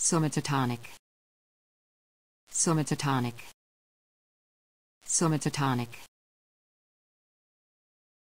Somatotonic. Somatotonic. Somatotonic.